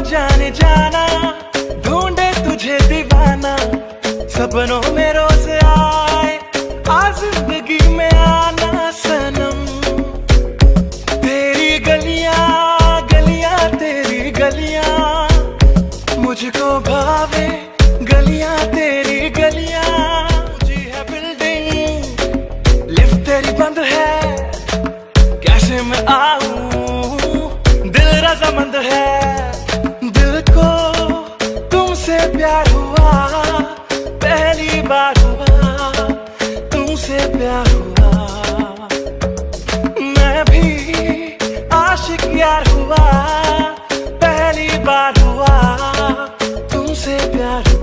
जाने जाना, ढूंढे तुझे दीवाना। सपनों में रोज आए आ ज़िंदगी में आना सनम। तेरी गलियाँ गलियाँ, तेरी गलियाँ। मुझको भावे गलियाँ, तेरी गलियाँ। जी है बिल्डिंग लिफ्ट तेरी बंद है। कैसे मैं आऊँ? दिल रजामंद है। को तुमसे प्यार हुआ, पहली बार हुआ, तुमसे प्यार हुआ। मैं भी आशिक यार हुआ, पहली बार हुआ, तुमसे प्यार हुआ